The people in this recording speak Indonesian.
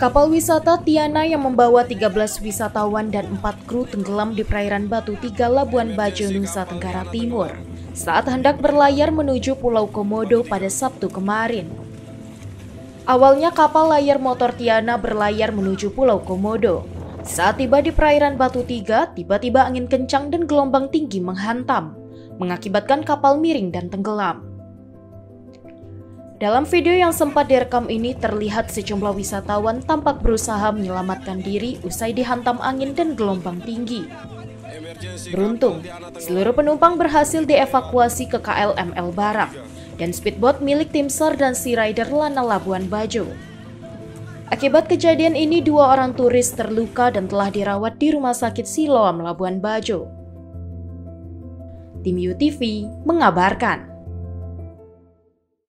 Kapal wisata Tiana yang membawa 13 wisatawan dan 4 kru tenggelam di perairan Batu Tiga, Labuan Bajo, Nusa Tenggara Timur saat hendak berlayar menuju Pulau Komodo pada Sabtu kemarin. Awalnya kapal layar motor Tiana berlayar menuju Pulau Komodo. Saat tiba di perairan Batu Tiga, tiba-tiba angin kencang dan gelombang tinggi menghantam, mengakibatkan kapal miring dan tenggelam. Dalam video yang sempat direkam ini terlihat sejumlah wisatawan tampak berusaha menyelamatkan diri usai dihantam angin dan gelombang tinggi. Beruntung, seluruh penumpang berhasil dievakuasi ke KLML Barak dan speedboat milik tim SAR dan Sea Rider Lana Labuan Bajo. Akibat kejadian ini, dua orang turis terluka dan telah dirawat di Rumah Sakit Siloam Labuan Bajo. Tim UTV mengabarkan.